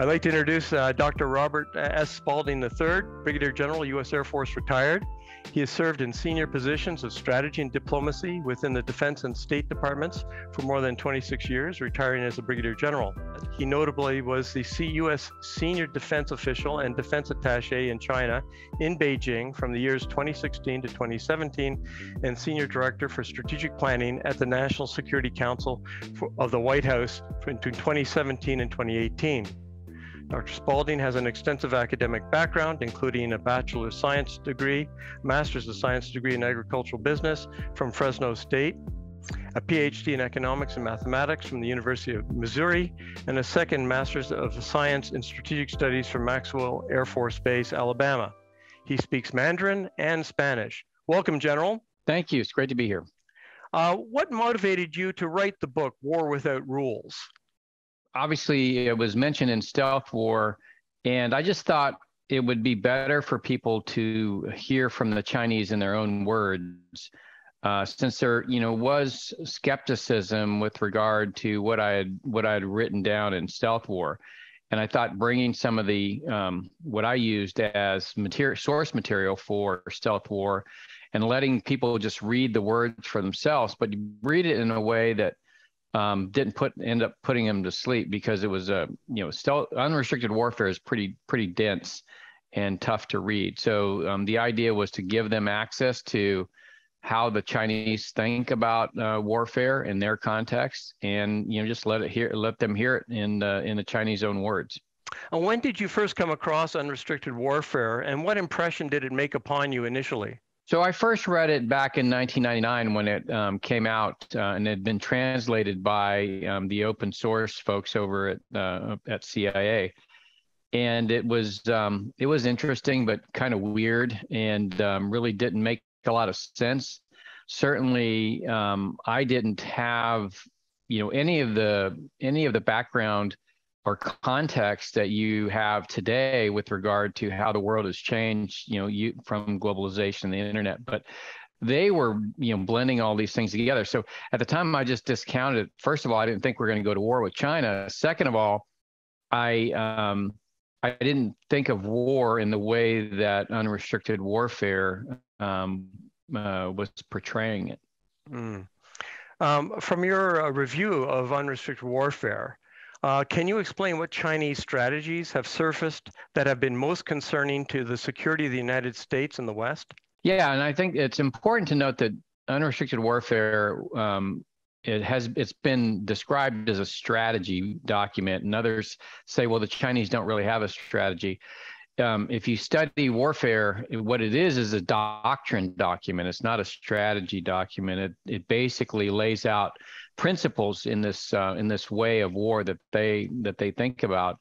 I'd like to introduce uh, Dr. Robert S. Spalding III, Brigadier General, U.S. Air Force, retired. He has served in senior positions of strategy and diplomacy within the Defense and State Departments for more than 26 years, retiring as a Brigadier General. He notably was the CUS Senior Defense Official and Defense Attaché in China in Beijing from the years 2016 to 2017, and Senior Director for Strategic Planning at the National Security Council of the White House between 2017 and 2018. Dr. Spalding has an extensive academic background, including a Bachelor of Science degree, Master's of Science degree in Agricultural Business from Fresno State, a PhD in Economics and Mathematics from the University of Missouri, and a second Master's of Science in Strategic Studies from Maxwell Air Force Base, Alabama. He speaks Mandarin and Spanish. Welcome, General. Thank you. It's great to be here. Uh, what motivated you to write the book, War Without Rules? Obviously it was mentioned in Stealth War, and I just thought it would be better for people to hear from the Chinese in their own words, uh, since there, you know, was skepticism with regard to what I had what I had written down in Stealth War, and I thought bringing some of the um, what I used as material source material for Stealth War, and letting people just read the words for themselves, but read it in a way that um, didn't put end up putting him to sleep because it was a you know still unrestricted warfare is pretty pretty dense and tough to read. So um, the idea was to give them access to how the Chinese think about uh, warfare in their context, and you know just let it hear let them hear it in the in the Chinese own words. And when did you first come across unrestricted warfare, and what impression did it make upon you initially? So I first read it back in 1999 when it um, came out uh, and had been translated by um, the open source folks over at uh, at CIA, and it was um, it was interesting but kind of weird and um, really didn't make a lot of sense. Certainly, um, I didn't have you know any of the any of the background or context that you have today with regard to how the world has changed, you know, you from globalization and the internet, but they were, you know, blending all these things together. So at the time, I just discounted. First of all, I didn't think we are going to go to war with China. Second of all, I um, I didn't think of war in the way that unrestricted warfare um, uh, was portraying it. Mm. Um, from your uh, review of unrestricted warfare, uh, can you explain what Chinese strategies have surfaced that have been most concerning to the security of the United States and the West? Yeah, and I think it's important to note that unrestricted warfare um, it has it's been described as a strategy document, and others say, well, the Chinese don't really have a strategy. Um, if you study warfare, what it is is a doctrine document. It's not a strategy document. It, it basically lays out principles in this uh, in this way of war that they that they think about,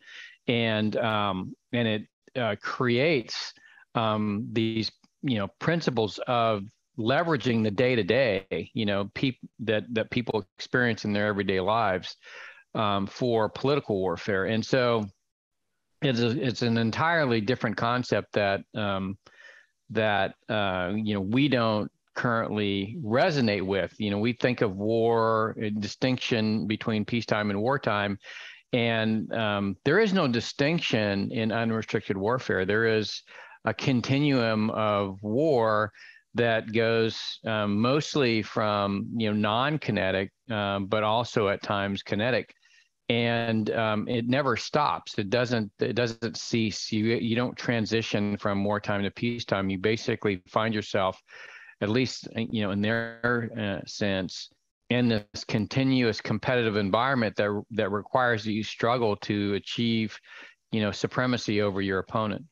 and um, and it uh, creates um, these you know principles of leveraging the day to day you know people that that people experience in their everyday lives um, for political warfare, and so it's a, it's an entirely different concept that um, that uh, you know we don't currently resonate with. You know, we think of war, distinction between peacetime and wartime, and um, there is no distinction in unrestricted warfare. There is a continuum of war that goes um, mostly from you know non-kinetic, um, but also at times kinetic, and um, it never stops. It doesn't. It doesn't cease. You you don't transition from wartime to peacetime. You basically find yourself at least uh, you know in their uh, sense in this continuous competitive environment that that requires that you struggle to achieve you know supremacy over your opponent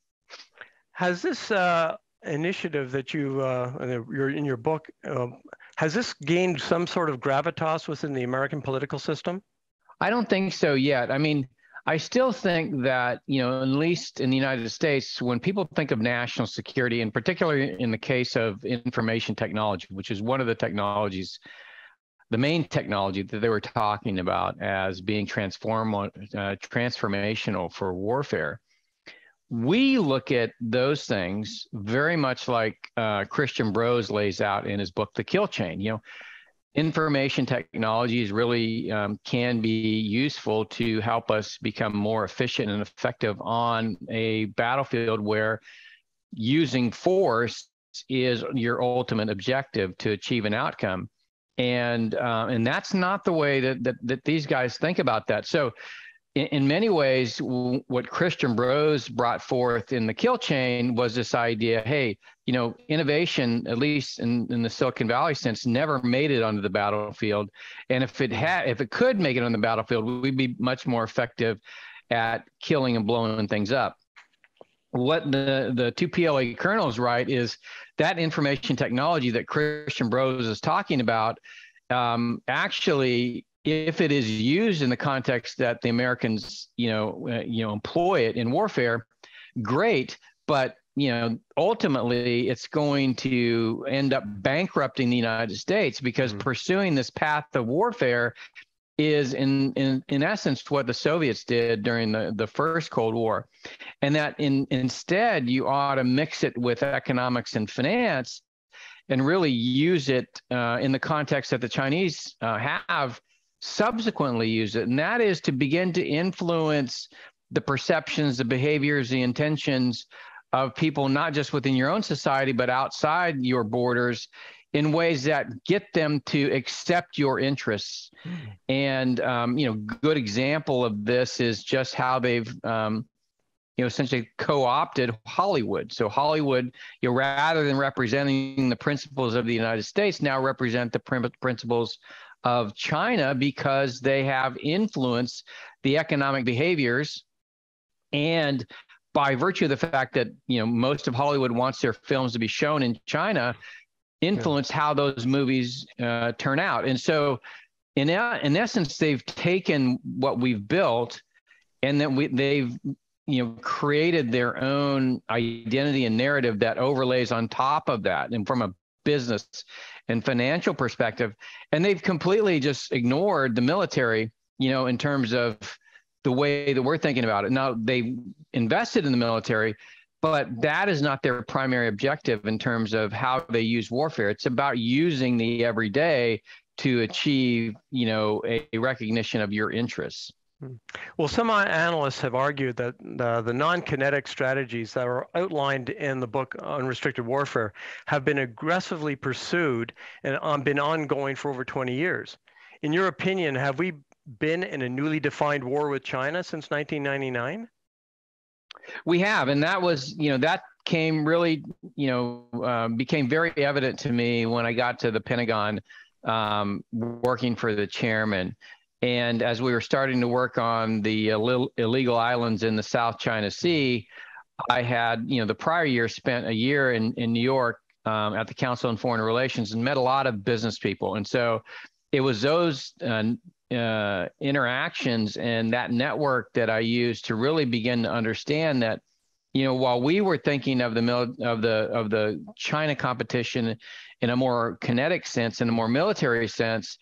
has this uh, initiative that you uh, you're in your book um, has this gained some sort of gravitas within the american political system i don't think so yet i mean I still think that, you know, at least in the United States, when people think of national security, and particularly in the case of information technology, which is one of the technologies, the main technology that they were talking about as being transform, uh, transformational for warfare, we look at those things very much like uh, Christian Brose lays out in his book, The Kill Chain. You know, information technologies really um, can be useful to help us become more efficient and effective on a battlefield where using force is your ultimate objective to achieve an outcome. And uh, and that's not the way that, that that these guys think about that. So in, many ways, what Christian Brose brought forth in the kill chain was this idea hey, you know, innovation, at least in, in the Silicon Valley sense, never made it onto the battlefield. And if it had, if it could make it on the battlefield, we'd be much more effective at killing and blowing things up. What the, the two PLA colonels write is that information technology that Christian Brose is talking about um, actually if it is used in the context that the Americans, you know, uh, you know, employ it in warfare, great. But you know, ultimately, it's going to end up bankrupting the United States because mm-hmm. pursuing this path of warfare is in, in in essence what the Soviets did during the, the first Cold War. And that in instead you ought to mix it with economics and finance and really use it uh, in the context that the Chinese uh, have subsequently use it, and that is to begin to influence the perceptions, the behaviors, the intentions of people, not just within your own society, but outside your borders in ways that get them to accept your interests. And, um, you know, good example of this is just how they've, um, you know, essentially co-opted Hollywood. So Hollywood, you know, rather than representing the principles of the United States, now represent the principles of China because they have influenced the economic behaviors and by virtue of the fact that you know most of Hollywood wants their films to be shown in China, influence yeah. how those movies uh, turn out. And so, in in essence, they've taken what we've built, and then we they've you know created their own identity and narrative that overlays on top of that. And from a business and financial perspective. And they've completely just ignored the military, you know, in terms of the way that we're thinking about it. Now, they invested in the military, but that is not their primary objective in terms of how they use warfare. It's about using the everyday to achieve, you know, a recognition of your interests. Hmm. Well, some analysts have argued that the, the non kinetic strategies that are outlined in the book Unrestricted Warfare have been aggressively pursued and been ongoing for over 20 years. In your opinion, have we been in a newly defined war with China since 1999? We have, and that was, you know, that came really, you know, uh, became very evident to me when I got to the Pentagon um, working for the chairman. And as we were starting to work on the illegal islands in the South China Sea, I had, you know, the prior year spent a year in, in New York um, at the Council on Foreign Relations and met a lot of business people. And so it was those uh, uh, interactions and that network that I used to really begin to understand that, you know, while we were thinking of the mil- of the of the China competition in a more kinetic sense, in a more military sense,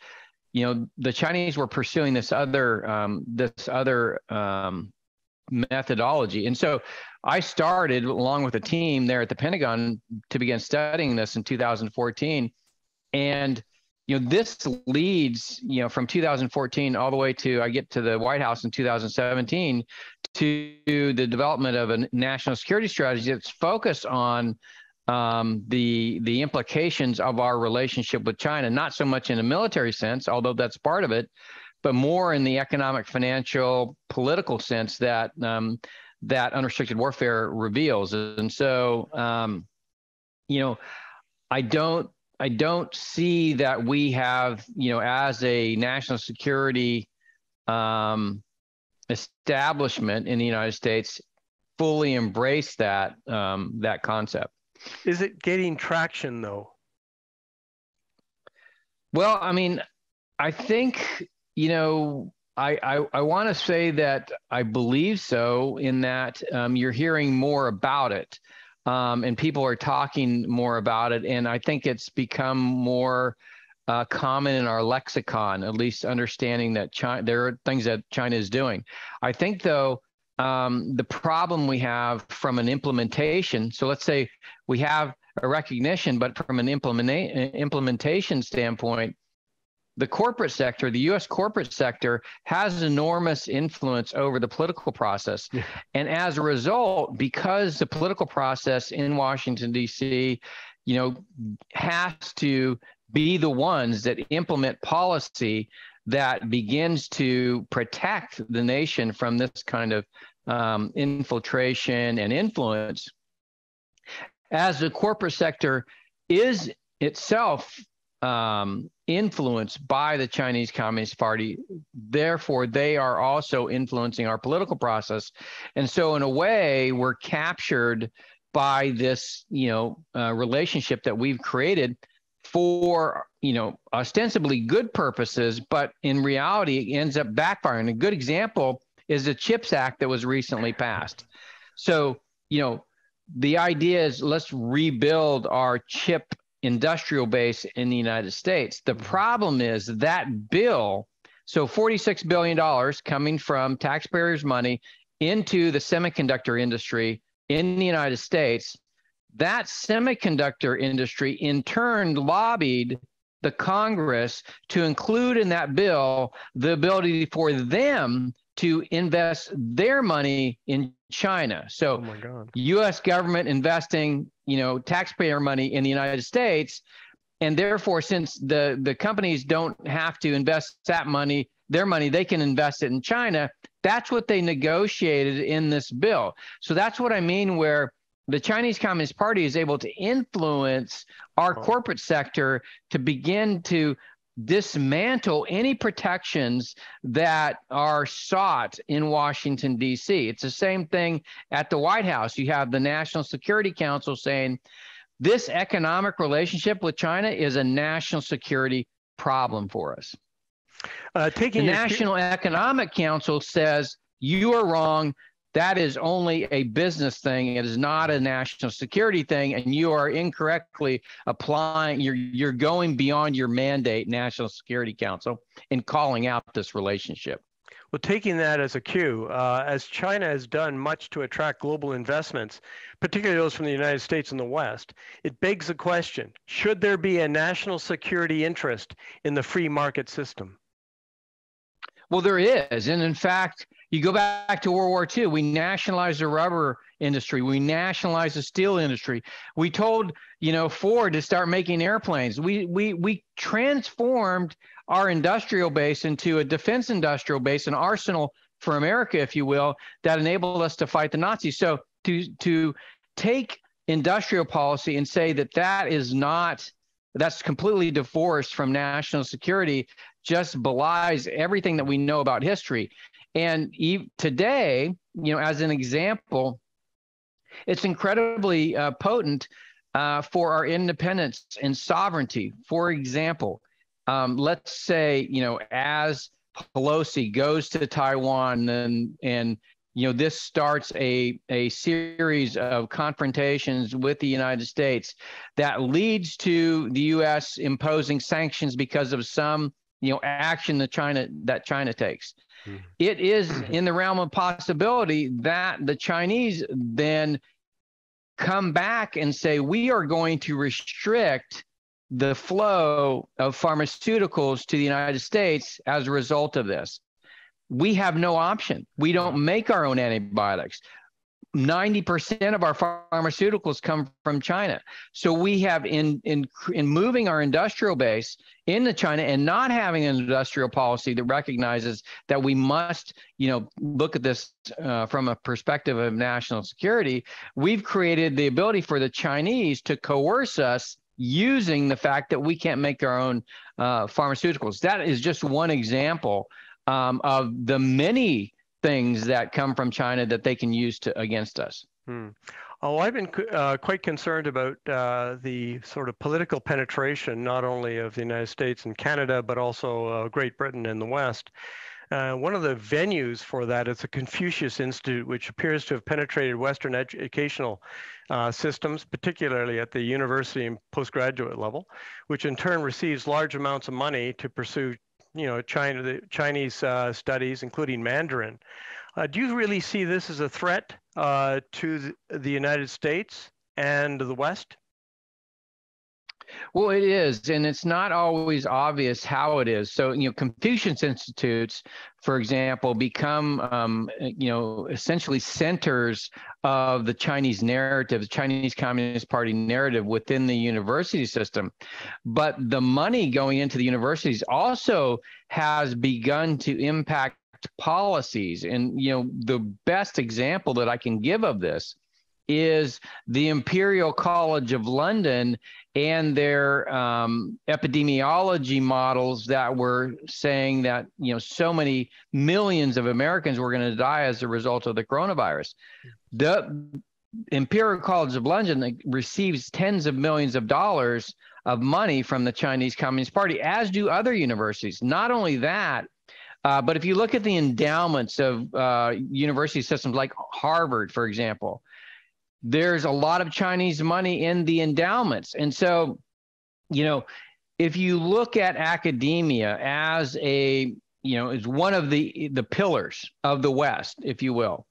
you know the Chinese were pursuing this other um, this other um, methodology, and so I started along with a team there at the Pentagon to begin studying this in 2014, and you know this leads you know from 2014 all the way to I get to the White House in 2017 to the development of a national security strategy that's focused on um, the the implications of our relationship with China, not so much in a military sense, although that's part of it, but more in the economic, financial, political sense that um, that unrestricted warfare reveals. And so, um, you know, I don't I don't see that we have, you know, as a national security um, establishment in the United States, fully embrace that um, that concept. Is it getting traction though? Well, I mean, I think, you know, I, I, I want to say that I believe so in that um, you're hearing more about it um, and people are talking more about it. And I think it's become more uh, common in our lexicon, at least understanding that China, there are things that China is doing. I think, though, um, the problem we have from an implementation. So let's say we have a recognition, but from an implementa- implementation standpoint, the corporate sector, the US corporate sector, has enormous influence over the political process. Yeah. And as a result, because the political process in Washington, D.C., you know, has to be the ones that implement policy that begins to protect the nation from this kind of um, infiltration and influence, as the corporate sector is itself um, influenced by the Chinese Communist Party. Therefore, they are also influencing our political process. And so, in a way, we're captured by this, you know, uh, relationship that we've created for, you know, ostensibly good purposes, but in reality, it ends up backfiring. A good example is the CHIPS Act that was recently passed. So, you know, the idea is let's rebuild our chip industrial base in the United States. The problem is that bill, so $46 billion coming from taxpayers' money into the semiconductor industry in the United States, that semiconductor industry in turn lobbied the Congress to include in that bill the ability for them to invest their money in China. So oh US government investing, you know, taxpayer money in the United States and therefore since the the companies don't have to invest that money, their money, they can invest it in China. That's what they negotiated in this bill. So that's what I mean where the Chinese Communist Party is able to influence our oh. corporate sector to begin to dismantle any protections that are sought in Washington, D.C. It's the same thing at the White House. You have the National Security Council saying this economic relationship with China is a national security problem for us. Uh, taking the National Economic Council says you are wrong that is only a business thing. It is not a national security thing, and you are incorrectly applying. You're you're going beyond your mandate, National Security Council, in calling out this relationship. Well, taking that as a cue, uh, as China has done much to attract global investments, particularly those from the United States and the West, it begs the question should there be a national security interest in the free market system? Well, there is. And in fact, you go back to World War II, we nationalized the rubber industry, we nationalized the steel industry. We told, you know, Ford to start making airplanes. We we we transformed our industrial base into a defense industrial base, an arsenal for America, if you will, that enabled us to fight the Nazis. So to to take industrial policy and say that that is not that's completely divorced from national security just belies everything that we know about history. And today, you know, as an example, it's incredibly uh, potent uh, for our independence and sovereignty. For example, um, let's say, you know, as Pelosi goes to Taiwan and and you know this starts a a series of confrontations with the United States that leads to the U.S. imposing sanctions because of some you know action that China that China takes. It is in the realm of possibility that the Chinese then come back and say we are going to restrict the flow of pharmaceuticals to the United States as a result of this. We have no option. We don't make our own antibiotics. 90% of our pharmaceuticals come from China. So we have in in in moving our industrial base into China and not having an industrial policy that recognizes that we must, you know, look at this uh, from a perspective of national security, we've created the ability for the Chinese to coerce us using the fact that we can't make our own uh, pharmaceuticals. That is just one example um, of the many things that come from China that they can use to against us. Hmm. Oh, I've been uh, quite concerned about uh, the sort of political penetration, not only of the United States and Canada, but also uh, Great Britain and the West. Uh, one of the venues for that is the Confucius Institute, which appears to have penetrated Western educational uh, systems, particularly at the university and postgraduate level, which in turn receives large amounts of money to pursue you know, China, the Chinese uh, studies, including Mandarin. Uh, do you really see this as a threat uh, to the, the, United States and the West? Well, it is, and it's not always obvious how it is. So, you know, Confucius Institutes, for example, become, um, you know, essentially centers of the Chinese narrative, the Chinese Communist Party narrative within the university system. But the money going into the universities also has begun to impact policies. And, you know, the best example that I can give of this is the Imperial College of London and their um, epidemiology models that were saying that you know so many millions of Americans were going to die as a result of the coronavirus. The Imperial College of London receives tens of millions of dollars of money from the Chinese Communist Party, as do other universities. Not only that, uh, but if you look at the endowments of uh, university systems like Harvard, for example, there's a lot of Chinese money in the endowments. And so, you know, if you look at academia as a, you know, is one of the the pillars of the West, if you will.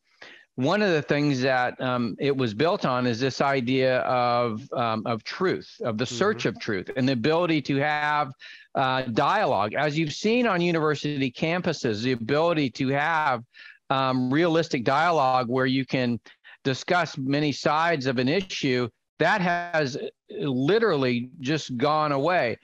One of the things that um, it was built on is this idea of um, of truth, of the search mm-hmm. of truth, and the ability to have uh, dialogue, as you've seen on university campuses, the ability to have um, realistic dialogue where you can discuss many sides of an issue, that has literally just gone away.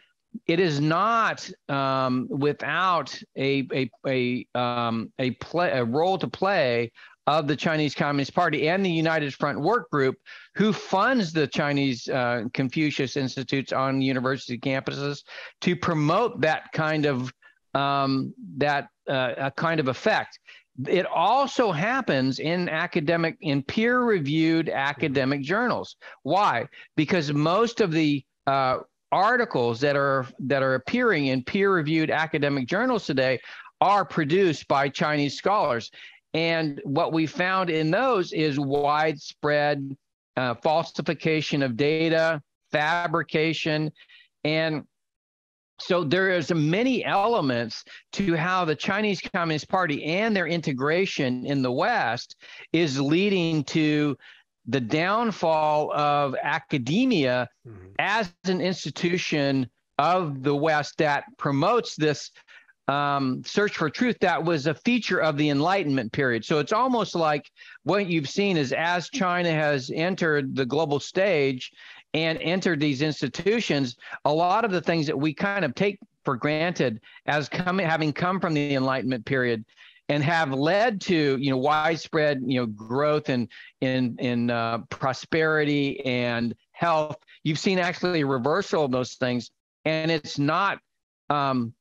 It is not um, without a a a um, a play a role to play of the Chinese Communist Party and the United Front Work Group, who funds the Chinese uh, Confucius Institutes on university campuses to promote that kind of um, that uh, kind of effect. It also happens in academic, in peer reviewed academic journals. Why? Because most of the uh, articles that are that are appearing in peer reviewed academic journals today are produced by Chinese scholars. And what we found in those is widespread uh, falsification of data, fabrication, and so there is many elements to how the Chinese Communist Party and their integration in the West is leading to the downfall of academia mm-hmm. as an institution of the West that promotes this um, search for truth that was a feature of the Enlightenment period. So it's almost like what you've seen is as China has entered the global stage and entered these institutions, a lot of the things that we kind of take for granted as coming having come from the Enlightenment period and have led to you know widespread you know growth and in in uh, prosperity and health. You've seen actually a reversal of those things, and it's not. Um,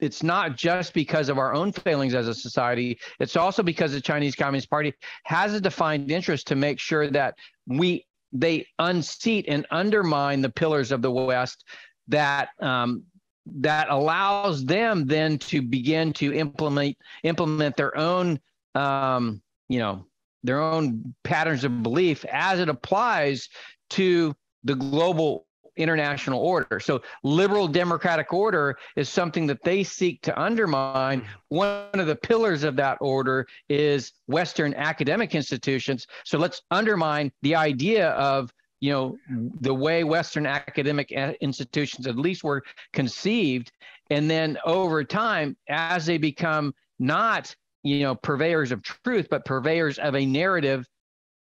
it's not just because of our own failings as a society. It's also because the Chinese Communist Party has a defined interest to make sure that we they unseat and undermine the pillars of the West that um, that allows them then to begin to implement implement their own um, you know their own patterns of belief as it applies to the global international order. So liberal democratic order is something that they seek to undermine. One of the pillars of that order is Western academic institutions. So let's undermine the idea of you know the way Western academic institutions at least were conceived, and then over time, as they become not you know purveyors of truth, but purveyors of a narrative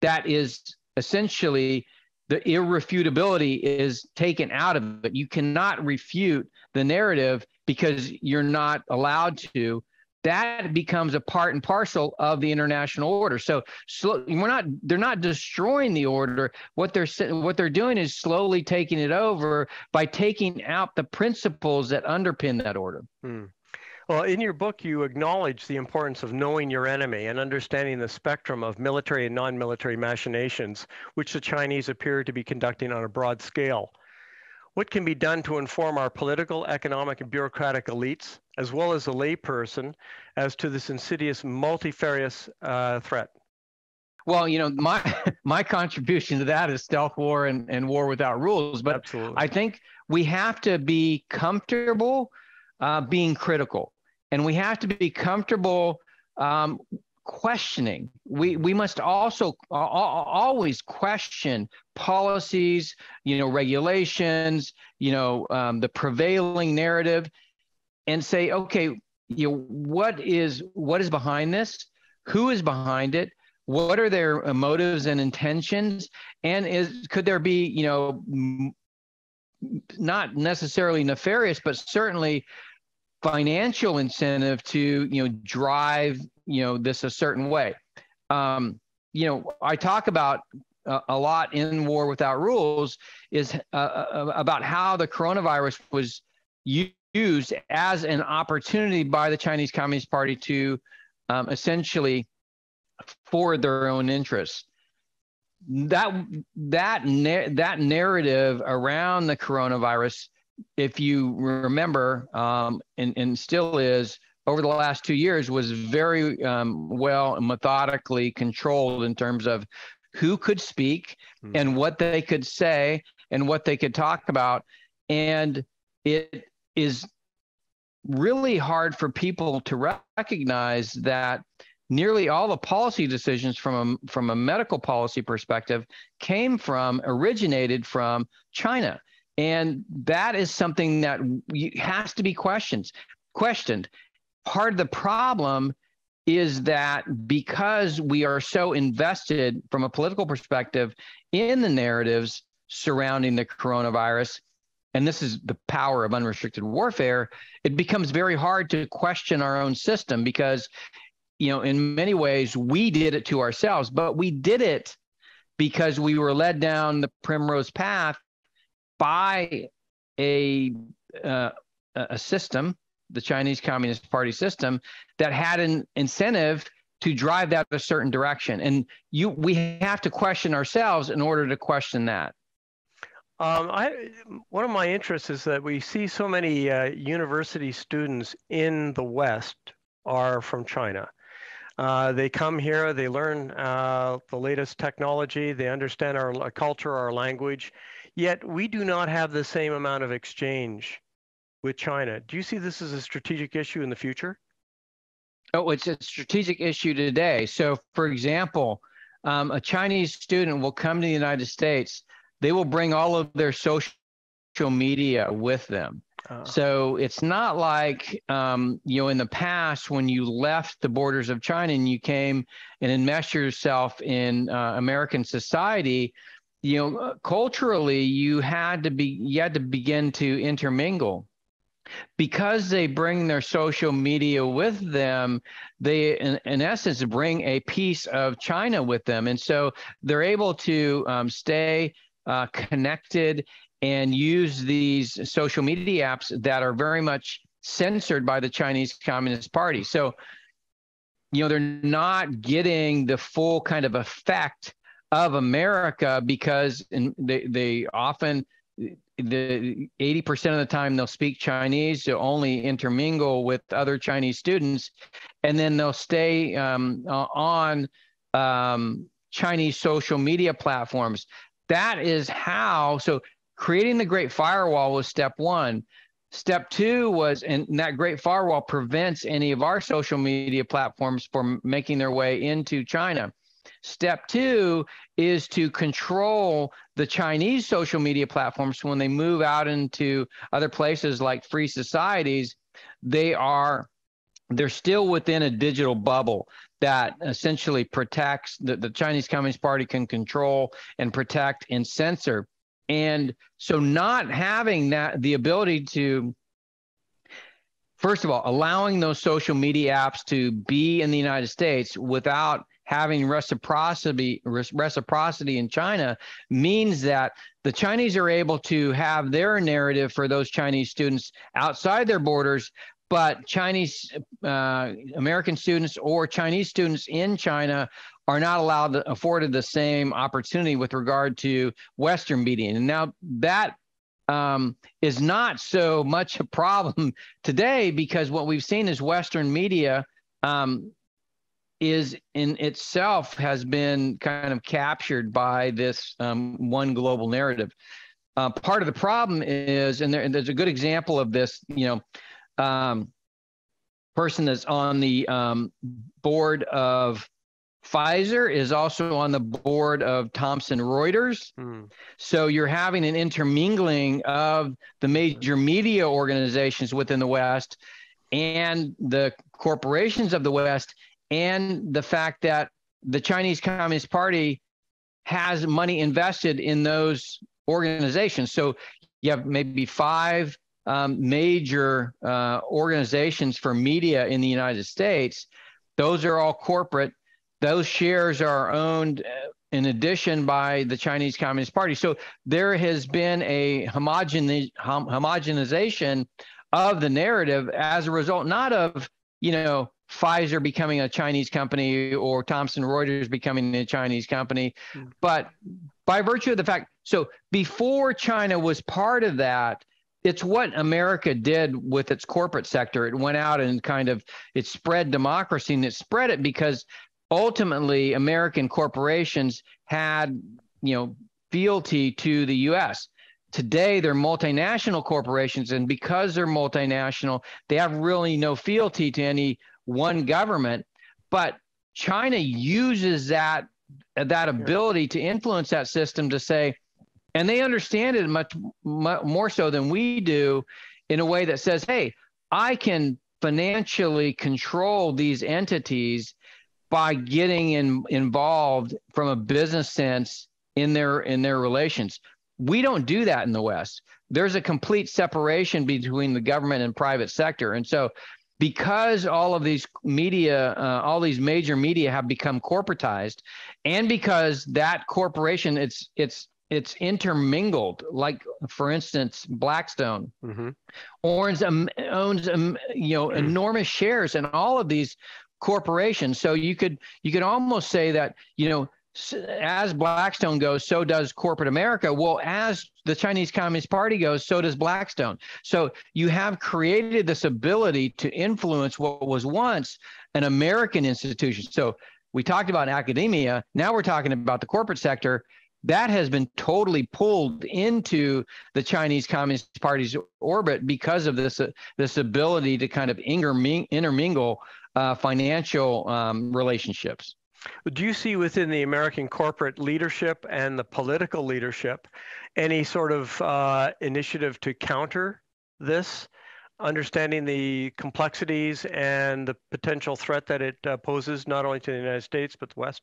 that is essentially the irrefutability is taken out of it. You cannot refute the narrative because you're not allowed to. That becomes a part and parcel of the international order. So, so we're not they're not destroying the order. What they're what they're doing is slowly taking it over by taking out the principles that underpin that order. Hmm. Well, in your book, you acknowledge the importance of knowing your enemy and understanding the spectrum of military and non military machinations, which the Chinese appear to be conducting on a broad scale. What can be done to inform our political, economic, and bureaucratic elites, as well as the layperson, as to this insidious, multifarious uh, threat? Well, you know, my my contribution to that is stealth war and, and war without rules. But Absolutely. I think we have to be comfortable uh, being critical and we have to be comfortable um, questioning. We we must also always question policies, you know, regulations, you know, um, the prevailing narrative, and say, okay, you know, what is what is behind this? Who is behind it? What are their motives and intentions? And is could there be, you know, m- not necessarily nefarious, but certainly financial incentive to you know drive you know this a certain way. Um, you know i talk about uh, a lot in war without rules is uh, uh, about how the coronavirus was used as an opportunity by the chinese communist party to um, essentially forward their own interests. That that that narrative around the coronavirus if you remember, um, and, and still is, over the last two years was very um, well methodically controlled in terms of who could speak mm-hmm. and what they could say and what they could talk about. And it is really hard for people to recognize that nearly all the policy decisions from a, from a medical policy perspective came from originated from China. And that is something that has to be questioned. Questioned. Part of the problem is that because we are so invested from a political perspective in the narratives surrounding the coronavirus, and this is the power of unrestricted warfare, it becomes very hard to question our own system because, you know, in many ways we did it to ourselves, but we did it because we were led down the primrose path by a uh, a system, the Chinese Communist Party system, that had an incentive to drive that a certain direction. And you, we have to question ourselves in order to question that. Um, I, one of my interests is that we see so many uh, university students in the West are from China. Uh, they come here, they learn uh, the latest technology, they understand our culture, our language, Yet we do not have the same amount of exchange with China. Do you see this as a strategic issue in the future? Oh, it's a strategic issue today. So, for example, um, a Chinese student will come to the United States. They will bring all of their social media with them. Uh, so it's not like um, you know in the past when you left the borders of China and you came and enmeshed yourself in uh, American society you know uh, culturally you had to be you had to begin to intermingle. Because they bring their social media with them they in, in essence bring a piece of china with them. And so they're able to um, stay uh, connected and use these social media apps that are very much censored by the chinese communist party. So you know they're not getting the full kind of effect of America because they, they often the 80% of the time they'll speak Chinese, to only intermingle with other Chinese students, and then they'll stay um, on um, Chinese social media platforms. That is how, so creating the Great Firewall was step one. Step two was, and that Great Firewall prevents any of our social media platforms from making their way into China. Step two is to control the Chinese social media platforms when they move out into other places like free societies. They are they're still within a digital bubble that essentially protects that the Chinese Communist Party can control and protect and censor. And so not having that the ability to first of all allowing those social media apps to be in the United States without having reciprocity reciprocity in China means that the Chinese are able to have their narrative for those Chinese students outside their borders, but Chinese uh, American students or Chinese students in China are not allowed afforded the same opportunity with regard to Western media. And now that um, is not so much a problem today because what we've seen is Western media um, is in itself has been kind of captured by this um, one global narrative. Uh, part of the problem is, and, there, and, there's a good example of this, you know, um, person that's on the um, board of Pfizer is also on the board of Thomson Reuters. Hmm. So you're having an intermingling of the major media organizations within the West and the corporations of the West, and the fact that the Chinese Communist Party has money invested in those organizations. So you have maybe five um, major uh, organizations for media in the United States. Those are all corporate. Those shares are owned uh, in addition by the Chinese Communist Party. So there has been a hom- homogenization of the narrative as a result, not of, you know, Pfizer becoming a Chinese company or Thomson Reuters becoming a Chinese company, mm. but by virtue of the fact, so before China was part of that, it's what America did with its corporate sector. It went out and kind of it spread democracy and it spread it because ultimately American corporations had, you know, fealty to the US. Today they're multinational corporations and because they're multinational, they have really no fealty to any one government, but China uses that that ability to influence that system to say and they understand it much, much more so than we do in a way that says, hey, I can financially control these entities by getting in, involved from a business sense in their in their relations. We don't do that in the West. There's a complete separation between the government and private sector, and so because all of these media, uh, all these major media have become corporatized, and because that corporation, it's it's it's intermingled. Like for instance, Blackstone mm-hmm. owns um, owns um, you know mm-hmm. enormous shares in all of these corporations. So you could you could almost say that you know as Blackstone goes, so does corporate America. Well, as the Chinese Communist Party goes, so does Blackstone. So you have created this ability to influence what was once an American institution. So we talked about academia. Now we're talking about the corporate sector that has been totally pulled into the Chinese Communist Party's orbit because of this uh, this ability to kind of intermingle uh, financial um, relationships. Do you see within the American corporate leadership and the political leadership any sort of uh, initiative to counter this, understanding the complexities and the potential threat that it uh, poses not only to the United States but the West?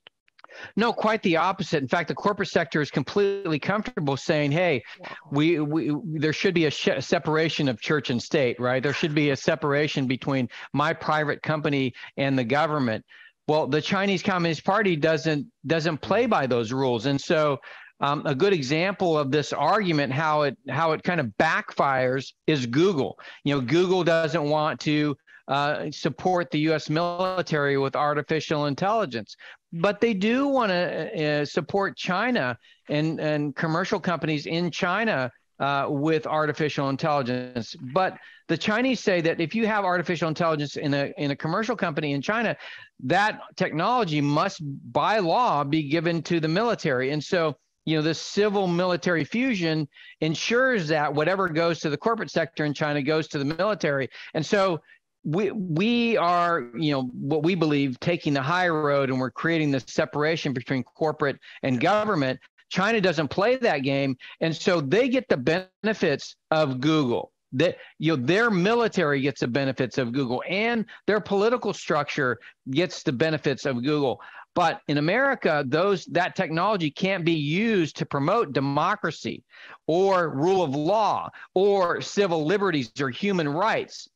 No, quite the opposite. In fact, the corporate sector is completely comfortable saying, "Hey, we, we there should be a sh- separation of church and state, right? There should be a separation between my private company and the government." Well, the Chinese Communist Party doesn't doesn't play by those rules, and so um, a good example of this argument, how it how it kind of backfires, is Google. You know, Google doesn't want to uh, support the U.S. military with artificial intelligence but they do want to uh, support China and, and commercial companies in China uh, with artificial intelligence. But the Chinese say that if you have artificial intelligence in a in a commercial company in China, that technology must by law be given to the military. And so, you know, the civil military fusion ensures that whatever goes to the corporate sector in China goes to the military. And so we we are you know what we believe taking the high road and we're creating this separation between corporate and government china doesn't play that game. And so they get the benefits of google. That you know their military gets the benefits of google and their political structure gets the benefits of google. But in america those that technology can't be used to promote democracy or rule of law or civil liberties or human rights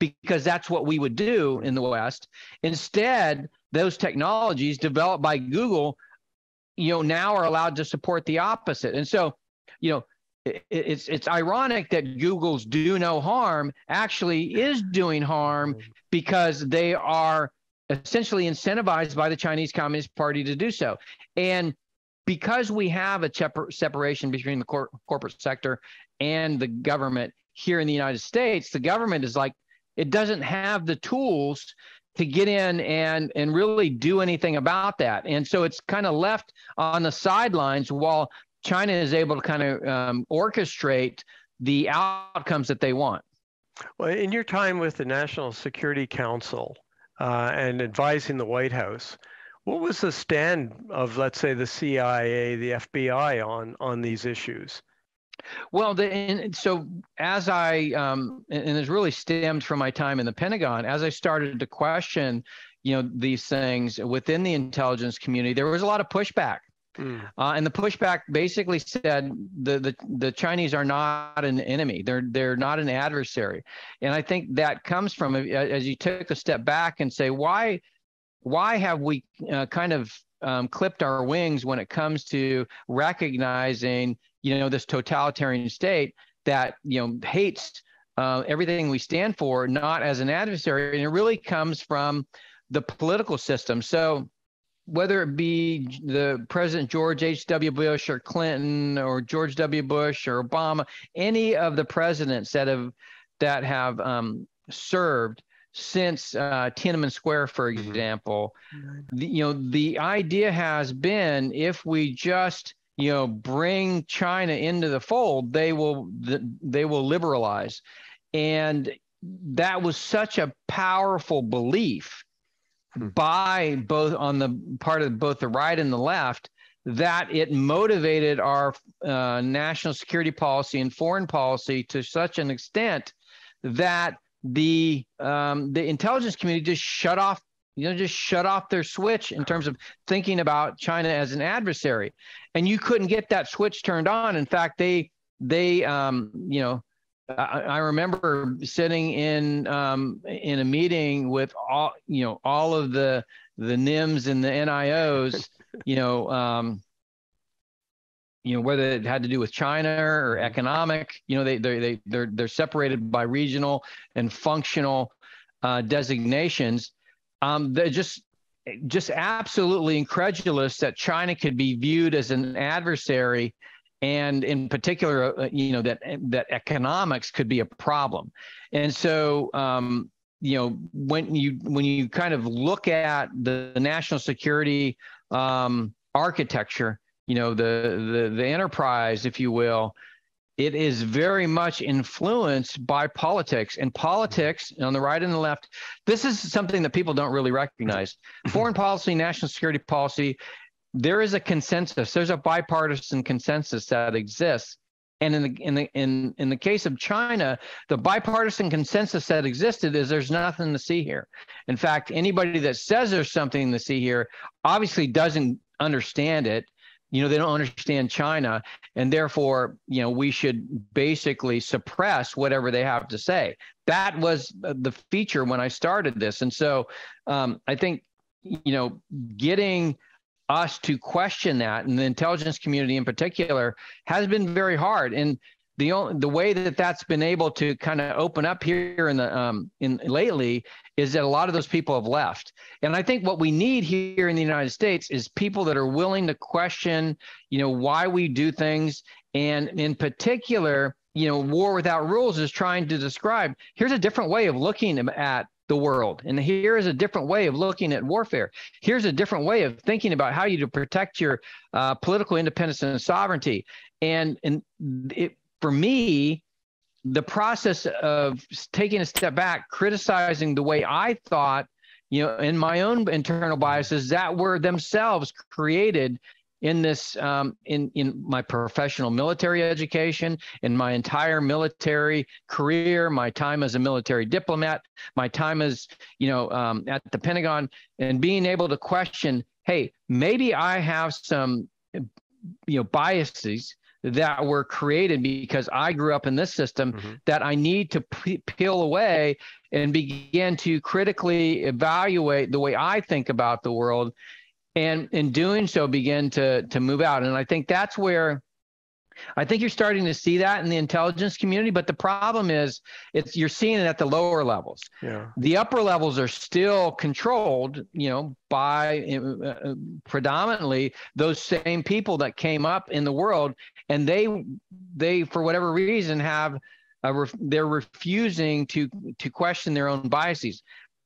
because that's what we would do in the West. Instead, those technologies developed by Google, you know, now are allowed to support the opposite. And so, you know, it, it's it's ironic that Google's do no harm actually is doing harm mm-hmm. because they are essentially incentivized by the Chinese Communist Party to do so. And because we have a separation between the cor- corporate sector and the government here in the United States, the government is like, it doesn't have the tools to get in and and really do anything about that and so it's kind of left on the sidelines while china is able to kind of um, orchestrate the outcomes that they want Well, in your time with the National Security Council uh, and advising the White House, what was the stand of, let's say, the CIA, the FBI on on these issues? Well, the, and so as I um, and it's really stemmed from my time in the Pentagon, as I started to question, you know, these things within the intelligence community, there was a lot of pushback. Mm. Uh, and the pushback basically said the, the the Chinese are not an enemy; they're they're not an adversary, and I think that comes from as you take a step back and say why why have we uh, kind of um, clipped our wings when it comes to recognizing you know this totalitarian state that you know hates uh, everything we stand for, not as an adversary, and it really comes from the political system. So whether it be the President George H.W. Bush or Clinton or George W. Bush or Obama, any of the presidents that have that have um, served since uh, Tiananmen Square, for mm-hmm. example, the, you know the idea has been if we just you know bring China into the fold, they will they will liberalize, and that was such a powerful belief Hmm. by both on the part of both the right and the left that it motivated our uh, national security policy and foreign policy to such an extent that the um, the intelligence community just shut off you know just shut off their switch in terms of thinking about China as an adversary and you couldn't get that switch turned on in fact they they um, you know I, I remember sitting in um, in a meeting with all you know all of the the NIMS and the NIOs, you know, um, you know whether it had to do with China or economic, you know, they they they they're they're separated by regional and functional uh, designations. Um, they're just just absolutely incredulous that China could be viewed as an adversary and in particular, uh, you know that that economics could be a problem, and so um, you know when you when you kind of look at the, national security um, architecture, you know the, the the enterprise, if you will, it is very much influenced by politics and politics mm-hmm. on the right and the left this is something that people don't really recognize mm-hmm. foreign policy national security policy there is a consensus. There's a bipartisan consensus that exists. And in the in the in in the case of China, the bipartisan consensus that existed is there's nothing to see here. In fact, anybody that says there's something to see here obviously doesn't understand it. You know, they don't understand China, and therefore, you know, we should basically suppress whatever they have to say. That was the feature when I started this, and so um, I think, you know, getting us to question that, and the intelligence community in particular, has been very hard. And the only, the way that that's been able to kind of open up here in the um, in lately is that a lot of those people have left. And I think what we need here in the United States is people that are willing to question, you know, why we do things, and in particular, you know, war without rules is trying to describe here's a different way of looking at the world. And here is a different way of looking at warfare. Here's a different way of thinking about how you to protect your uh, political independence and sovereignty. And and it, for me, the process of taking a step back, criticizing the way I thought, you know, in my own internal biases that were themselves created in this um, in in my professional military education in my entire military career my time as a military diplomat my time as you know um, at the pentagon and being able to question hey maybe i have some you know biases that were created because I grew up in this system mm-hmm. that I need to p- peel away and begin to critically evaluate the way I think about the world and in doing so begin to to move out and i think that's where i think you're starting to see that in the intelligence community but the problem is it's you're seeing it at the lower levels. Yeah. The upper levels are still controlled you know by uh, uh predominantly those same people that came up in the world and they they for whatever reason have ref, they're refusing to to question their own biases.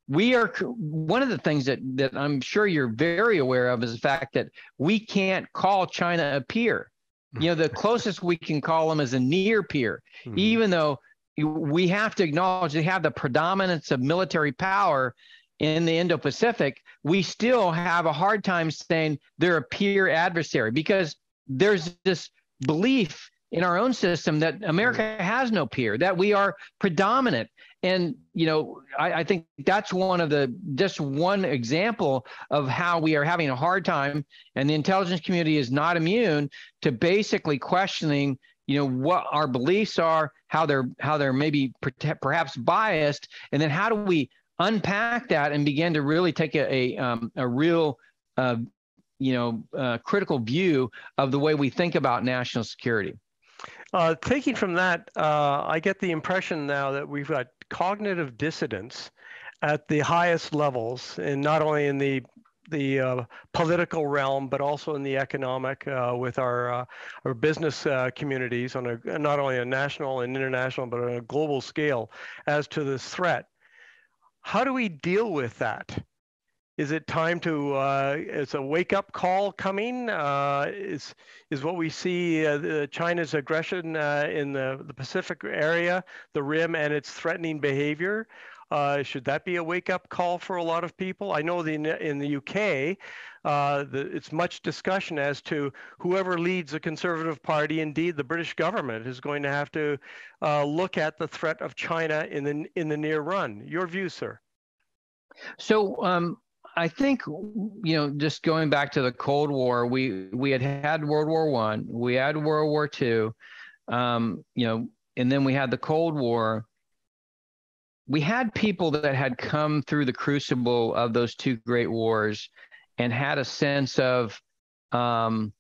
We are one of the things that that I'm sure you're very aware of is the fact that we can't call China a peer. You know, the closest we can call them is a near peer, mm-hmm. even though we have to acknowledge they have the predominance of military power in the Indo Pacific, we still have a hard time saying they're a peer adversary because there's this belief in our own system that America has no peer, that we are predominant. And, you know, I, I, think that's one of the, just one example of how we are having a hard time. And the intelligence community is not immune to basically questioning, you know, what our beliefs are, how they're, how they're maybe perhaps biased. And then how do we unpack that and begin to really take a, a, um, a real, uh, you know, uh, critical view of the way we think about national security. Uh, taking from that, uh, I get the impression now that we've got cognitive dissidence at the highest levels, and not only in the the uh, political realm, but also in the economic uh, with our uh, our business uh, communities on a not only a national and international, but on a global scale as to this threat. How do we deal with that? Is it time to? Uh, is a wake up call coming? Uh, is is what we see uh, China's aggression uh, in the, the Pacific area, the Rim, and its threatening behavior? Uh, should that be a wake up call for a lot of people? I know the, in the UK, uh, the, it's much discussion as to whoever leads the Conservative Party, indeed the British government, is going to have to look at the threat of China in the in the near run. Your view, sir? So um, I think you know, just going back to the Cold War, we we had had World War One, we had World War Two, um, you know, and then we had the Cold War. We had people that had come through the crucible of those two great wars, and had a sense of um,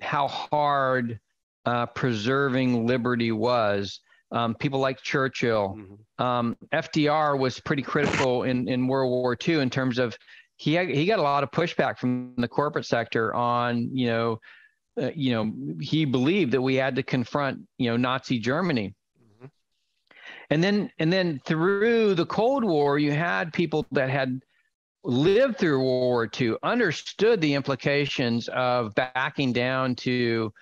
how hard uh, preserving liberty was. Um, people like Churchill, mm-hmm. um, FDR was pretty critical in in World War II in terms of he he got a lot of pushback from the corporate sector on you know uh, you know he believed that we had to confront you know Nazi Germany. Mm-hmm. And then and then through the Cold War, you had people that had lived through World War II, understood the implications of backing down to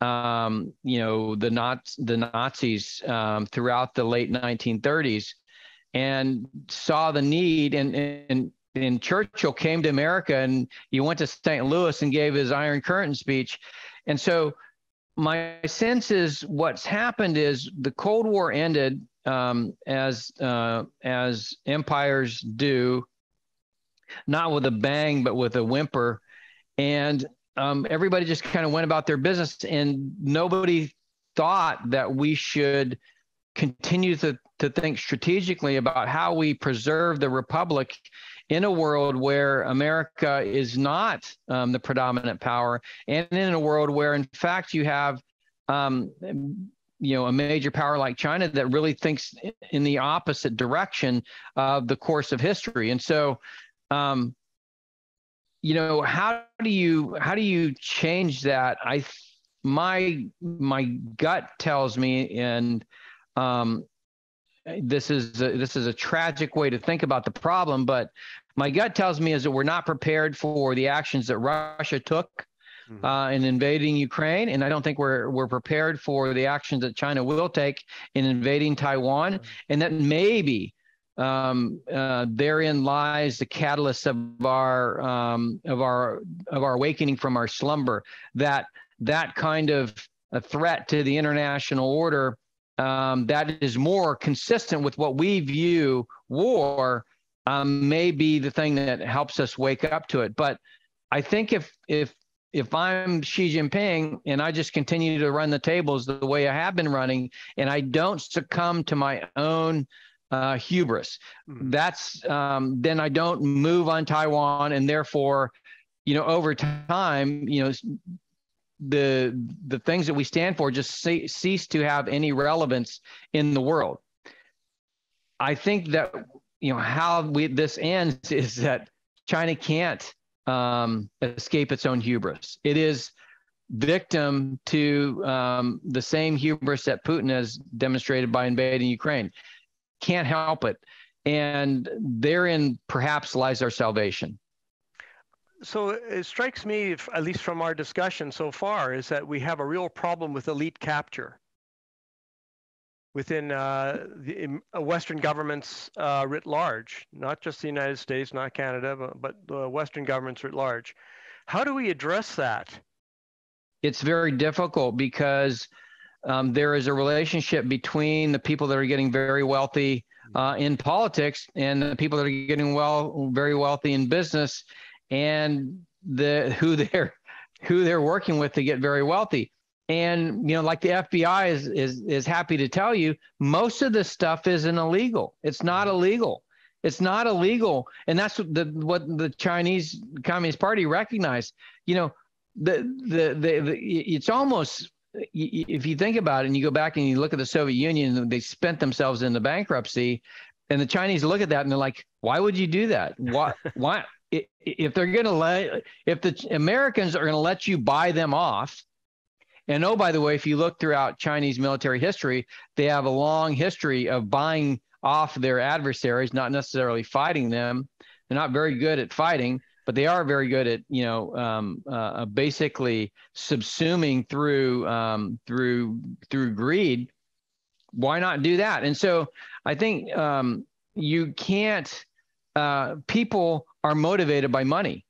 um, you know the not the Nazis um, throughout the late 1930s, and saw the need and and and Churchill came to America and he went to St. Louis and gave his Iron Curtain speech. And so my sense is what's happened is the Cold War ended um, as uh, as empires do, not with a bang but with a whimper, and um, everybody just kind of went about their business, and nobody thought that we should continue to to think strategically about how we preserve the republic in a world where America is not um, the predominant power, and in a world where, in fact, you have um, you know a major power like China that really thinks in the opposite direction of the course of history, and so. Um, you know how do you how do you change that i my my gut tells me and um, this is a, this is a tragic way to think about the problem, but my gut tells me is that we're not prepared for the actions that Russia took mm-hmm. uh, in invading Ukraine, and I don't think we're we're prepared for the actions that China will take in invading Taiwan, mm-hmm. and that maybe um, uh, therein lies the catalyst of our um, of our of our awakening from our slumber. That that kind of a threat to the international order um, that is more consistent with what we view war um, may be the thing that helps us wake up to it. But I think if if if I'm Xi Jinping and I just continue to run the tables the way I have been running, and I don't succumb to my own uh, hubris, mm-hmm. that's um, then I don't move on Taiwan, and therefore, you know, over time, you know, the the things that we stand for just cease to have any relevance in the world. I think that you know how we this ends is that China can't um, escape its own hubris. It is victim to um, the same hubris that Putin has demonstrated by invading Ukraine. Can't help it, and therein perhaps lies our salvation so it strikes me, if, at least from our discussion so far, is that we have a real problem with elite capture. within uh, the uh, Western governments uh, writ large, not just the United States, not Canada, but, but the Western governments writ large. How do we address that? It's very difficult because um, there is a relationship between the people that are getting very wealthy uh, in politics and the people that are getting well, very wealthy in business, and the who they're who they're working with to get very wealthy. And you know, like the FBI is is is happy to tell you, most of this stuff isn't illegal. It's not mm-hmm. illegal. It's not illegal, and that's what the what the Chinese Communist Party recognized. You know, the the the, the it's almost if you think about it and you go back and you look at the Soviet Union, they spent themselves into bankruptcy, and the Chinese look at that and they're like, "Why would you do that? Why? why? If they're going to let, if the Americans are going to let you buy them off, and oh, by the way, if you look throughout Chinese military history, they have a long history of buying off their adversaries, not necessarily fighting them. They're not very good at fighting, but they are very good at you know um, uh, basically subsuming through um, through through greed. Why not do that? And so I think um, you can't. Uh, people are motivated by money,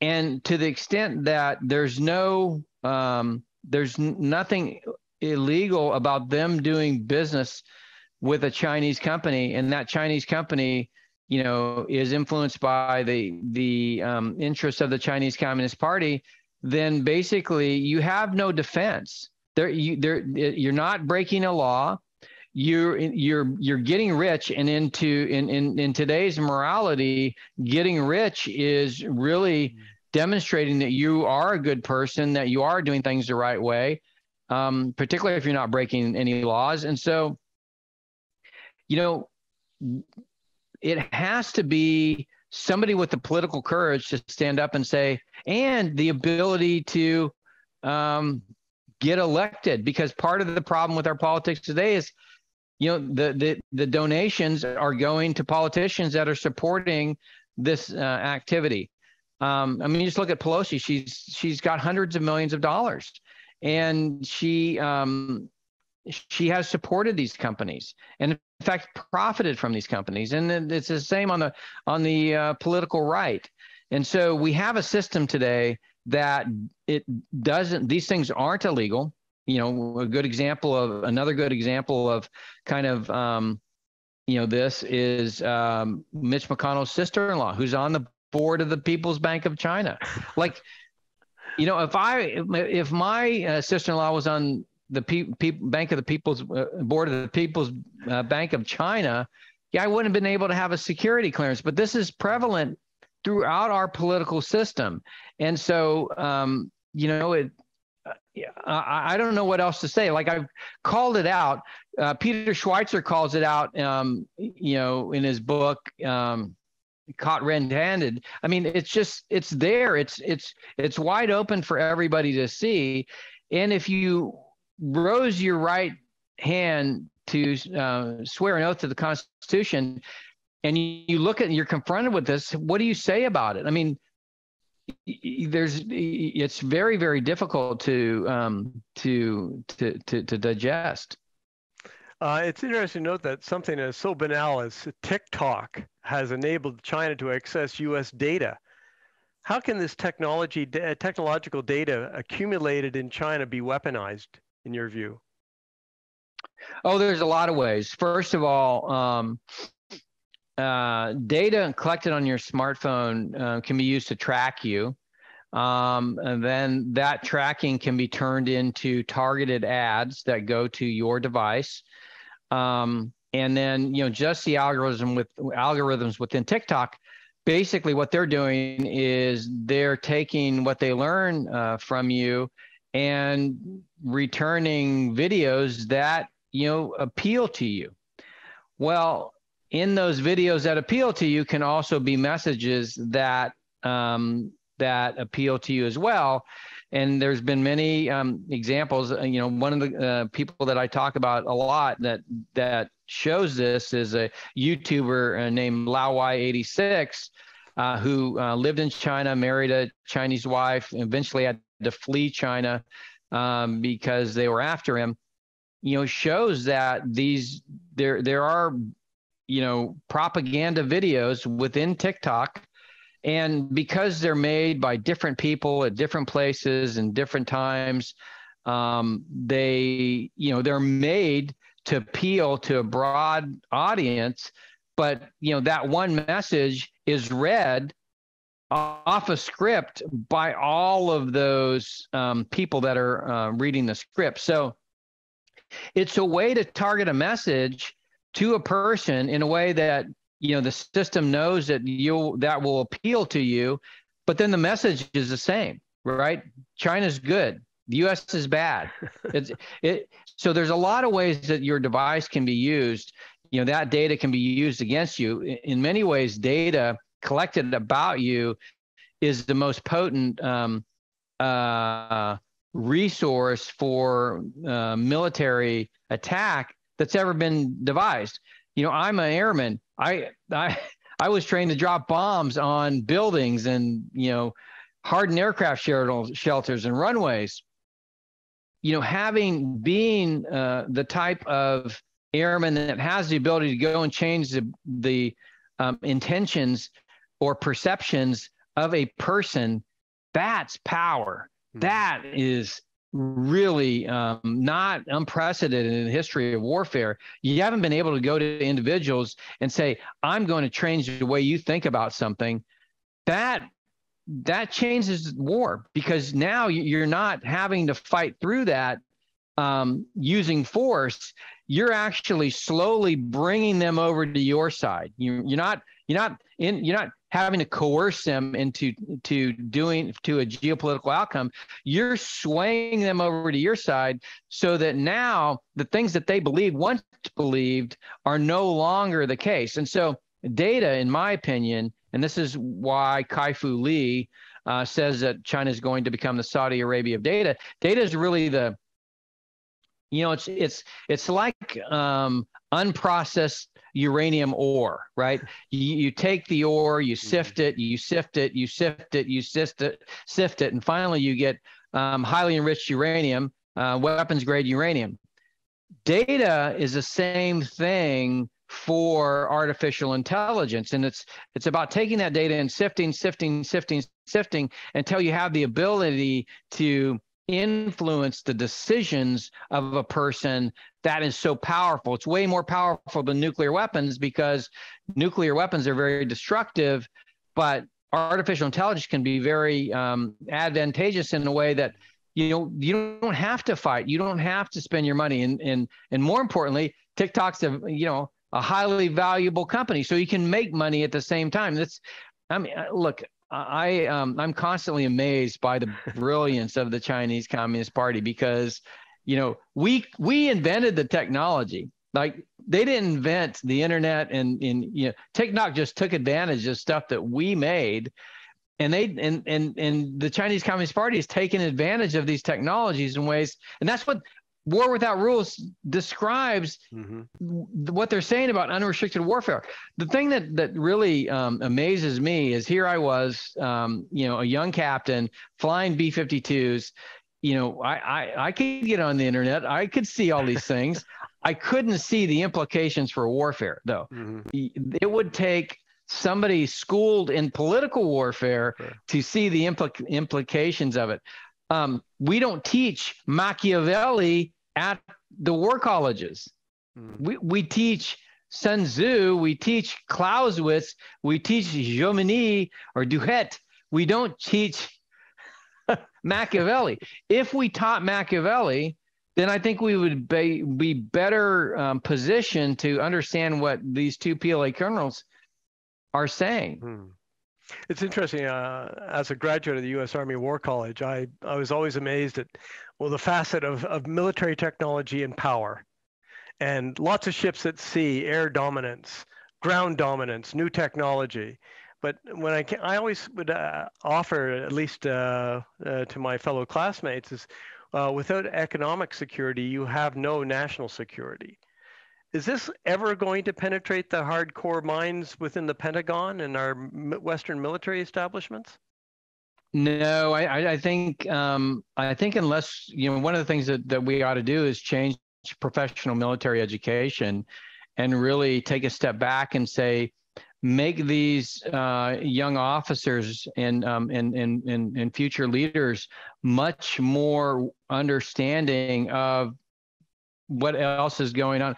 and to the extent that there's no um, there's nothing illegal about them doing business with a Chinese company, and that Chinese company you know, is influenced by the the um, interests of the Chinese Communist Party, then basically you have no defense. There, you, there, you're not breaking a law. You're you're you're getting rich, and into in in in today's morality, getting rich is really demonstrating that you are a good person, that you are doing things the right way, um, particularly if you're not breaking any laws. And so, you know, it has to be somebody with the political courage to stand up and say, and the ability to um, get elected. Because part of the problem with our politics today is, you know, the the the donations are going to politicians that are supporting this uh, activity. Um, I mean, just look at Pelosi. She's she's got hundreds of millions of dollars, and she um, she has supported these companies and in fact profited from these companies and it's the same on the on the uh, political right and so we have a system today that it doesn't these things aren't illegal you know a good example of another good example of kind of um, you know this is um, mitch mcconnell's sister-in-law who's on the board of the people's bank of china like you know if i if my uh, sister-in-law was on the Pe- Pe- Bank of the People's uh, Board of the People's uh, Bank of China, yeah, I wouldn't have been able to have a security clearance. But this is prevalent throughout our political system, and so um, you know it. Uh, I, I don't know what else to say. Like I've called it out. Uh, Peter Schweizer calls it out. Um, you know, in his book. Um, caught red-handed i mean it's just it's there it's it's it's wide open for everybody to see and if you rose your right hand to uh, swear an oath to the Constitution, and you, you look at you're confronted with this, what do you say about it? I mean, there's it's very very difficult to um, to, to to to digest. Uh, it's interesting to note that something as so banal as TikTok has enabled China to access U.S. data. How can this technology, technological data accumulated in China be weaponized? in your view? Oh, there's a lot of ways. First of all, um, uh, data collected on your smartphone uh, can be used to track you. Um, and then that tracking can be turned into targeted ads that go to your device. Um, and then, you know, just the algorithm with algorithms within TikTok, basically what they're doing is they're taking what they learn uh, from you and returning videos that you know appeal to you well in those videos that appeal to you can also be messages that um, that appeal to you as well and there's been many um, examples uh, you know one of the uh, people that i talk about a lot that that shows this is a youtuber uh, named laowhy86 uh, who uh, lived in china married a chinese wife eventually had to flee China um, because they were after him. you know shows that these there there are you know propaganda videos within TikTok. And because they're made by different people at different places and different times um, they you know they're made to appeal to a broad audience. But you know that one message is read off a script by all of those um, people that are uh, reading the script. So it's a way to target a message to a person in a way that you know the system knows that you that will appeal to you but then the message is the same right? China's good. The us is bad. It's it so there's a lot of ways that your device can be used. You know that data can be used against you. In many ways data collected about you is the most potent um, uh, resource for uh, military attack that's ever been devised. You know, I'm an airman. I I I was trained to drop bombs on buildings and you know hardened aircraft shelters and runways. You know, having being uh, the type of airman that has the ability to go and change the the um, intentions or perceptions of a person, that's power. Mm-hmm. That is really um, not unprecedented in the history of warfare. You haven't been able to go to individuals and say, "I'm going to change the way you think about something." That that changes war because now you're not having to fight through that um, using force. You're actually slowly bringing them over to your side. You, you're not you're not in you're not having to coerce them into to doing to a geopolitical outcome you're swaying them over to your side so that now the things that they believed once believed are no longer the case. And so data in my opinion and this is why kai-fu lee uh, says that china is going to become the saudi arabia of data data is really the you know it's it's it's like um, unprocessed uranium ore, right? You, you take the ore, you mm-hmm. sift it, you sift it, you sift it, you sift it, sift it, and finally you get um, highly enriched uranium, uh, weapons grade uranium. Data is the same thing for artificial intelligence and it's it's about taking that data and sifting sifting sifting sifting until you have the ability to influence the decisions of a person that is so powerful. It's way more powerful than nuclear weapons because nuclear weapons are very destructive, but artificial intelligence can be very um, advantageous in a way that you know you don't have to fight. You don't have to spend your money, and and and more importantly, TikTok's a you know a highly valuable company, so you can make money at the same time. That's I mean, uh, look, I um, I'm constantly amazed by the brilliance of the Chinese Communist Party because you know we we invented the technology. Like they didn't invent the internet and and you know TikTok just took advantage of stuff that we made. And they and and and the Chinese Communist Party has taken advantage of these technologies in ways and that's what War Without Rules describes mm-hmm. what they're saying about unrestricted warfare. The thing that that really um, amazes me is here I was, um, you know, a young captain flying B-52s. You know, I, I I could get on the internet. I could see all these things. I couldn't see the implications for warfare, though. Mm-hmm. It would take somebody schooled in political warfare sure. to see the impl- implications of it. Um, we don't teach Machiavelli at the war colleges. Mm. We, we teach Sun Tzu, we teach Clausewitz, we teach Jomini or Douhet. We don't teach Machiavelli. If we taught Machiavelli, then I think we would be, be better um, positioned to understand what these two PLA colonels are saying. Hmm. It's interesting. Uh, as a graduate of the U.S. Army War College, I, I was always amazed at well the facet of, of military technology and power, and lots of ships at sea, air dominance, ground dominance, new technology. But when I can, I always would uh, offer, at least uh, uh to my fellow classmates, is uh, without economic security, you have no national security. Is this ever going to penetrate the hardcore minds within the Pentagon and our Western military establishments? No, I, I think um, I think unless you know one of the things that, that we ought to do is change professional military education and really take a step back and say, make these uh, young officers and, um, and, and, and, and future leaders much more understanding of what else is going on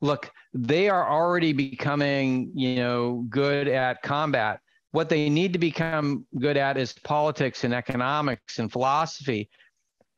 look they are already becoming you know good at combat what they need to become good at is politics and economics and philosophy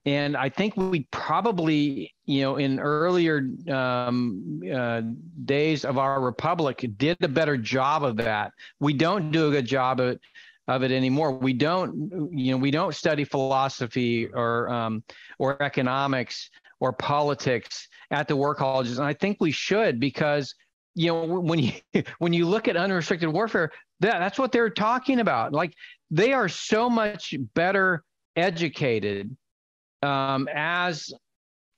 and I think we probably, you know, in earlier um, uh, days of our republic, did a better job of that. We don't do a good job of it, of it anymore. We don't, you know, we don't study philosophy or um, or economics or politics at the war colleges, and I think we should because you know when you when you look at unrestricted warfare, that that's what they're talking about. Like they are so much better educated um, as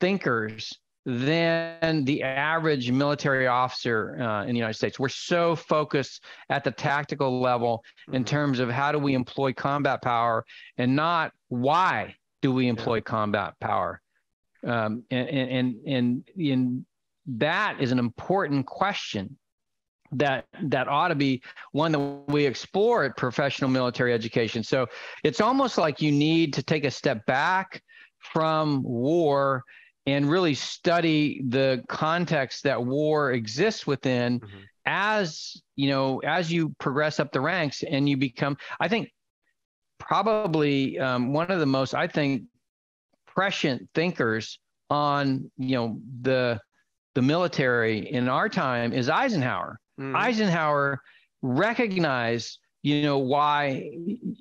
thinkers than the average military officer uh, in the United States. We're so focused at the tactical level in mm-hmm. terms of how do we employ combat power and not why do we employ yeah. combat power. Um, and, and, and, and that is an important question that that ought to be one that we explore at professional military education. So it's almost like you need to take a step back from war and really study the context that war exists within mm-hmm. as you know as you progress up the ranks and you become i think probably um, one of the most i think prescient thinkers on you know the the military in our time is eisenhower. Mm. eisenhower recognized you know why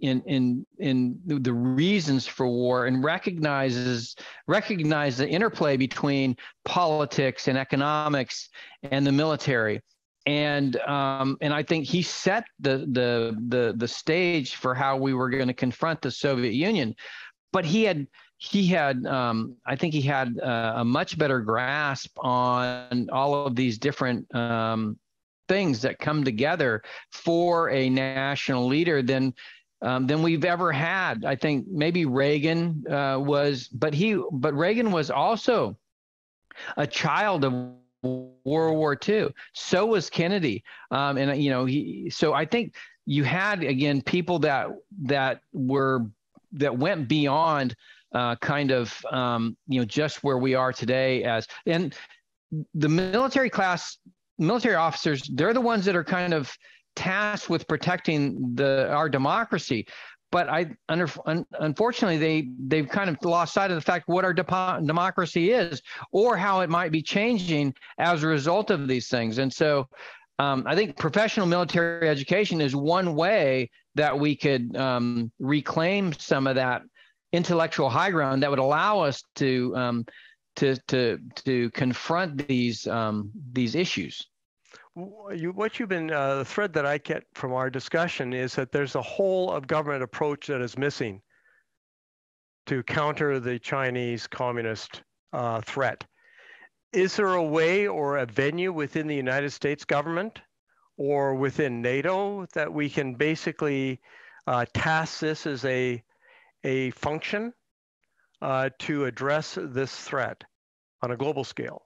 in in in the reasons for war and recognizes recognize the interplay between politics and economics and the military. And um, and I think he set the the the the stage for how we were going to confront the Soviet Union, but he had he had um, I think he had a, a much better grasp on all of these different um, things that come together for a national leader than um, than we've ever had. I think maybe Reagan uh, was, but he, but Reagan was also a child of World War II. So was Kennedy, um, and you know he. So I think you had again people that that were that went beyond uh, kind of um, you know just where we are today as and the military class military officers, they're the ones that are kind of tasked with protecting the our democracy. But I, under, un, unfortunately, they they've kind of lost sight of the fact what our de- democracy is, or how it might be changing as a result of these things. And so, um, I think professional military education is one way that we could um, reclaim some of that intellectual high ground that would allow us to um, to to to confront these um, these issues. You, what you've been uh, the thread that I get from our discussion is that there's a whole of government approach that is missing to counter the Chinese communist uh, threat. Is there a way or a venue within the United States government or within NATO that we can basically uh, task this as a a function uh, to address this threat on a global scale.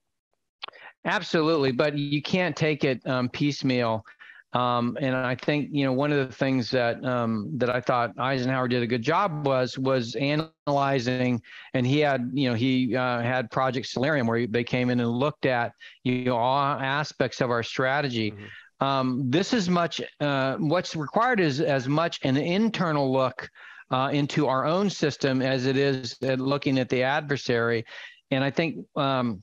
Absolutely, but you can't take it um, piecemeal. Um, and I think you know one of the things that um, that I thought Eisenhower did a good job was was analyzing, and he had you know he uh, had Project Solarium where they came in and looked at you know all aspects of our strategy. Mm-hmm. Um, this is much uh, what's required is as much an internal look uh, into our own system as it is at looking at the adversary. And I think, um,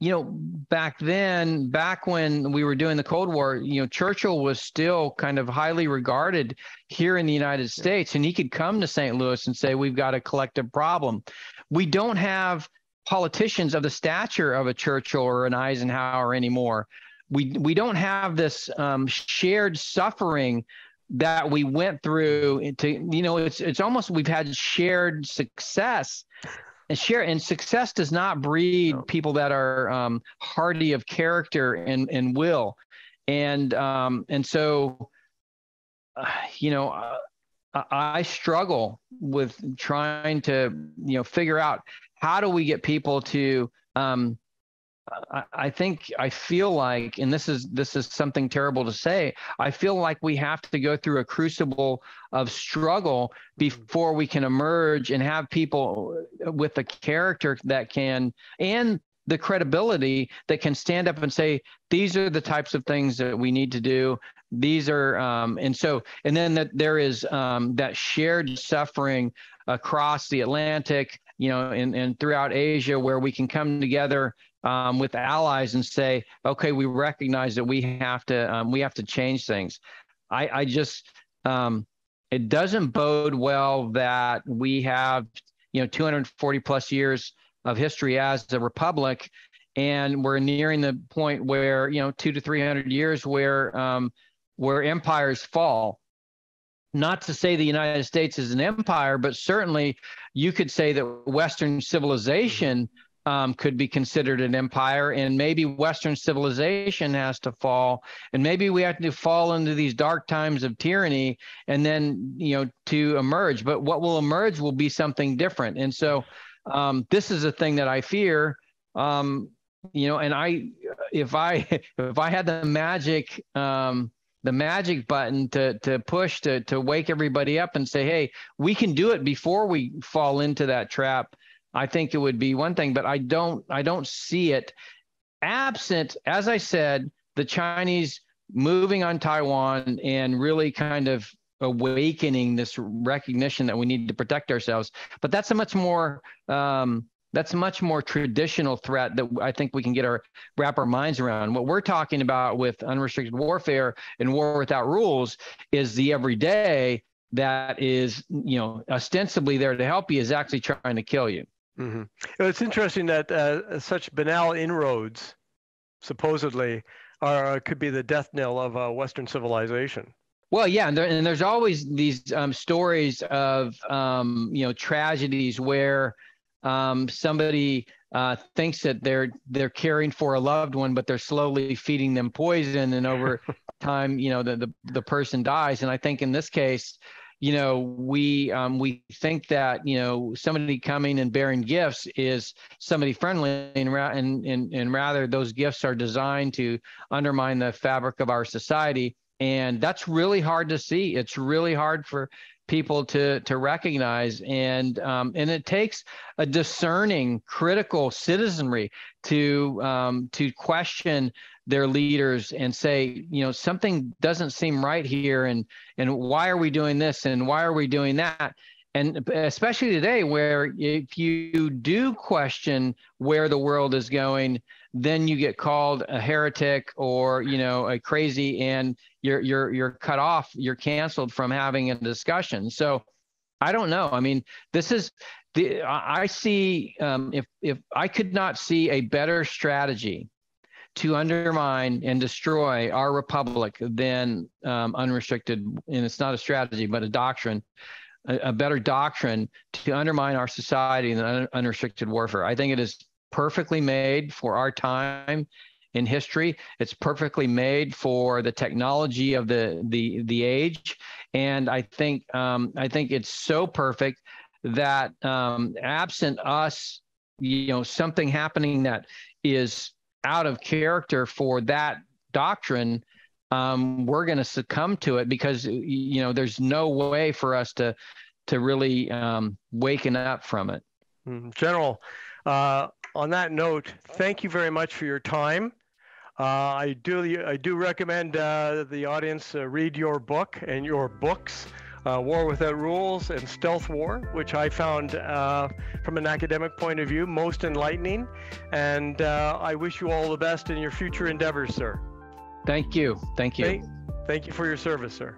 you know, back then, back when we were doing the Cold War, you know, Churchill was still kind of highly regarded here in the United States, and he could come to St. Louis and say, "We've got a collective problem." We don't have politicians of the stature of a Churchill or an Eisenhower anymore. We we don't have this um, shared suffering that we went through to you know it's it's almost we've had shared success and share and success does not breed no. people that are um, hardy of character and and will and um, and so uh, you know uh, I struggle with trying to you know figure out how do we get people to um, I think I feel like, and this is this is something terrible to say. I feel like we have to go through a crucible of struggle before we can emerge and have people with the character that can and the credibility that can stand up and say these are the types of things that we need to do. These are, um, and so, and then that there is um, that shared suffering across the Atlantic, you know, and, and throughout Asia, where we can come together um, with allies and say, okay, we recognize that we have to um, we have to change things. I, I just um, it doesn't bode well that we have you know 240 plus years of history as a republic, and we're nearing the point where you know two to 300 years where um, where empires fall. Not to say the United States is an empire, but certainly you could say that Western civilization um, could be considered an empire, and maybe Western civilization has to fall, and maybe we have to fall into these dark times of tyranny, and then you know to emerge. But what will emerge will be something different, and so um, this is a thing that I fear. Um, you know, and I, if I if I had the magic um, the magic button to to push to to wake everybody up and say, hey, we can do it before we fall into that trap I think it would be one thing, but I don't I don't see it absent, as I said, the Chinese moving on Taiwan and really kind of awakening this recognition that we need to protect ourselves. But that's a much more um, that's a much more traditional threat that I think we can get our wrap our minds around. What we're talking about with unrestricted warfare and war without rules is the everyday that is, you know, ostensibly there to help you is actually trying to kill you. Mm-hmm. It's interesting that uh, such banal inroads, supposedly, are could be the death knell of uh, Western civilization. Well, yeah, and, there, and there's always these um, stories of um, you know tragedies where um, somebody uh, thinks that they're they're caring for a loved one, but they're slowly feeding them poison, and over time, you know, the, the the person dies. And I think in this case, you know, we um, we think that you know somebody coming and bearing gifts is somebody friendly, and, and and and rather those gifts are designed to undermine the fabric of our society, and that's really hard to see. It's really hard for people to to recognize and um, and it takes a discerning critical citizenry to um, to question their leaders and say, you know, something doesn't seem right here, and and why are we doing this, and why are we doing that? And especially today, where if you do question where the world is going, then you get called a heretic or you know a crazy, and you're you're you're cut off, you're canceled from having a discussion. So I don't know. I mean, this is the I see um, if if I could not see a better strategy to undermine and destroy our republic than um, unrestricted, and it's not a strategy, but a doctrine, a, a better doctrine to undermine our society than un- unrestricted warfare. I think it is perfectly made for our time in history. It's perfectly made for the technology of the the the age, and I think um, I think it's so perfect that um, absent us, you know, something happening that is out of character for that doctrine, um, we're going to succumb to it because you know there's no way for us to to really um, waken up from it. Mm, General, uh, on that note, thank you very much for your time. Uh, I do I do recommend uh, the audience uh, read your book and your books uh, War Without Rules and Stealth War, which I found uh, from an academic point of view most enlightening. And uh, I wish you all the best in your future endeavors, sir. Thank you. Thank you. Thank, thank you for your service, sir.